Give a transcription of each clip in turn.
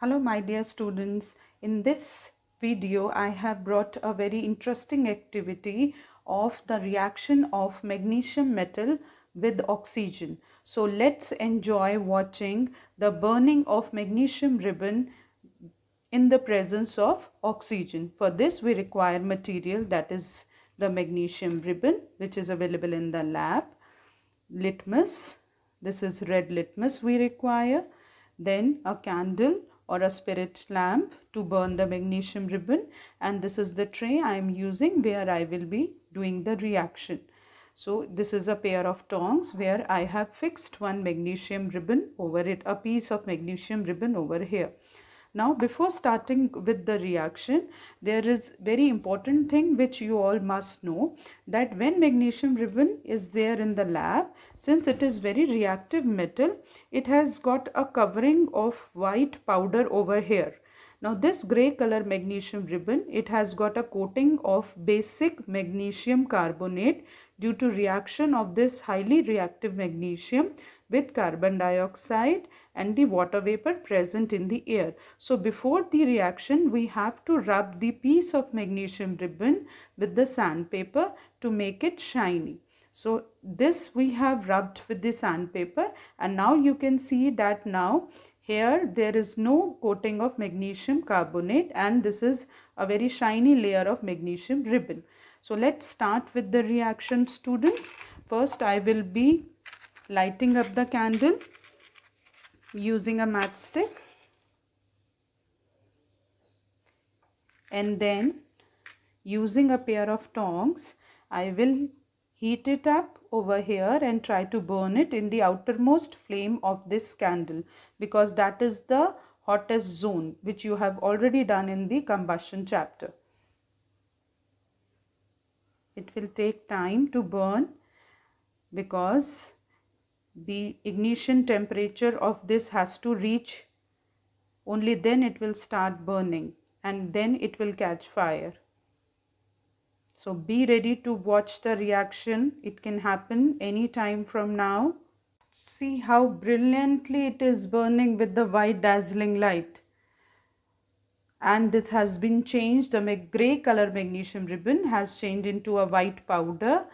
Hello my dear students. In this video I have brought a very interesting activity of the reaction of magnesium metal with oxygen. So let's enjoy watching the burning of magnesium ribbon in the presence of oxygen. For this we require material that is the magnesium ribbon which is available in the lab, litmus, this is red litmus we require, then a candle or a spirit lamp to burn the magnesium ribbon and this is the tray I am using where I will be doing the reaction. So this is a pair of tongs where I have fixed one magnesium ribbon over it, a piece of magnesium ribbon over here. Now before starting with the reaction, there is very important thing which you all must know that when magnesium ribbon is there in the lab, since it is very reactive metal, it has got a covering of white powder over here. Now this grey color magnesium ribbon, it has got a coating of basic magnesium carbonate due to reaction of this highly reactive magnesium with carbon dioxide and the water vapor present in the air. So before the reaction, we have to rub the piece of magnesium ribbon with the sandpaper to make it shiny. So this we have rubbed with the sandpaper and now you can see that now here there is no coating of magnesium carbonate and this is a very shiny layer of magnesium ribbon. So let's start with the reaction students. First I will be lighting up the candle using a matchstick and then using a pair of tongs I will heat it up over here and try to burn it in the outermost flame of this candle because that is the hottest zone which you have already done in the combustion chapter. It will take time to burn because the ignition temperature of this has to reach only then it will start burning and then it will catch fire. So be ready to watch the reaction. It can happen any time from now. See how brilliantly it is burning with the white dazzling light. And it has been changed. The grey color magnesium ribbon has changed into a white powder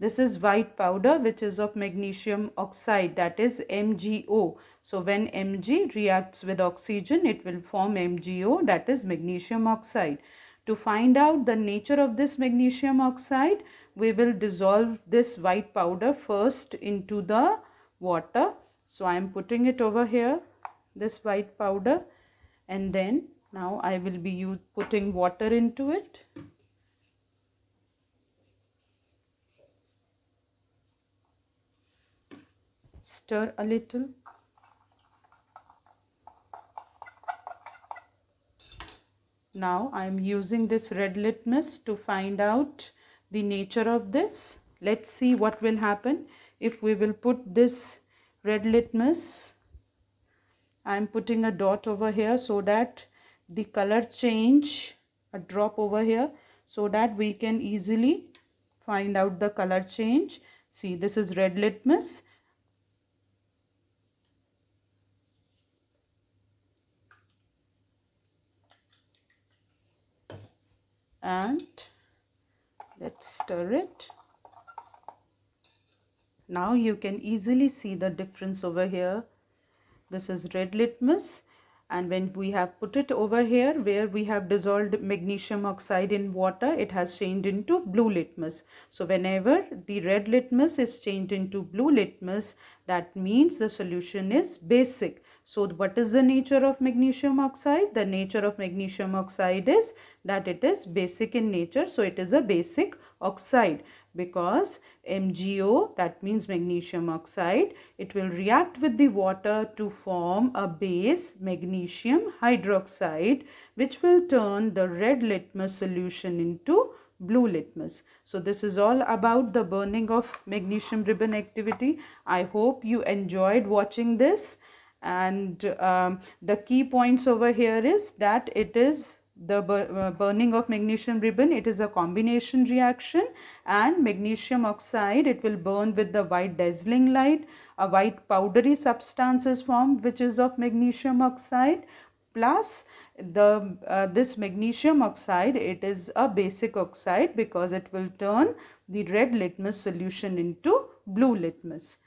this is white powder which is of magnesium oxide that is MgO. So when Mg reacts with oxygen it will form MgO that is magnesium oxide. To find out the nature of this magnesium oxide we will dissolve this white powder first into the water. So I am putting it over here this white powder and then now I will be putting water into it. Stir a little. Now I am using this red litmus to find out the nature of this. Let's see what will happen. If we will put this red litmus I am putting a dot over here so that the color change a drop over here so that we can easily find out the color change. See this is red litmus and let's stir it. Now you can easily see the difference over here. This is red litmus. And when we have put it over here where we have dissolved magnesium oxide in water it has changed into blue litmus. So whenever the red litmus is changed into blue litmus that means the solution is basic so what is the nature of magnesium oxide? The nature of magnesium oxide is that it is basic in nature. So it is a basic oxide because MgO that means magnesium oxide it will react with the water to form a base magnesium hydroxide which will turn the red litmus solution into blue litmus. So this is all about the burning of magnesium ribbon activity. I hope you enjoyed watching this and um, the key points over here is that it is the uh, burning of magnesium ribbon. It is a combination reaction and magnesium oxide. It will burn with the white dazzling light a white powdery substance is formed which is of magnesium oxide. Plus the uh, this magnesium oxide it is a basic oxide because it will turn the red litmus solution into blue litmus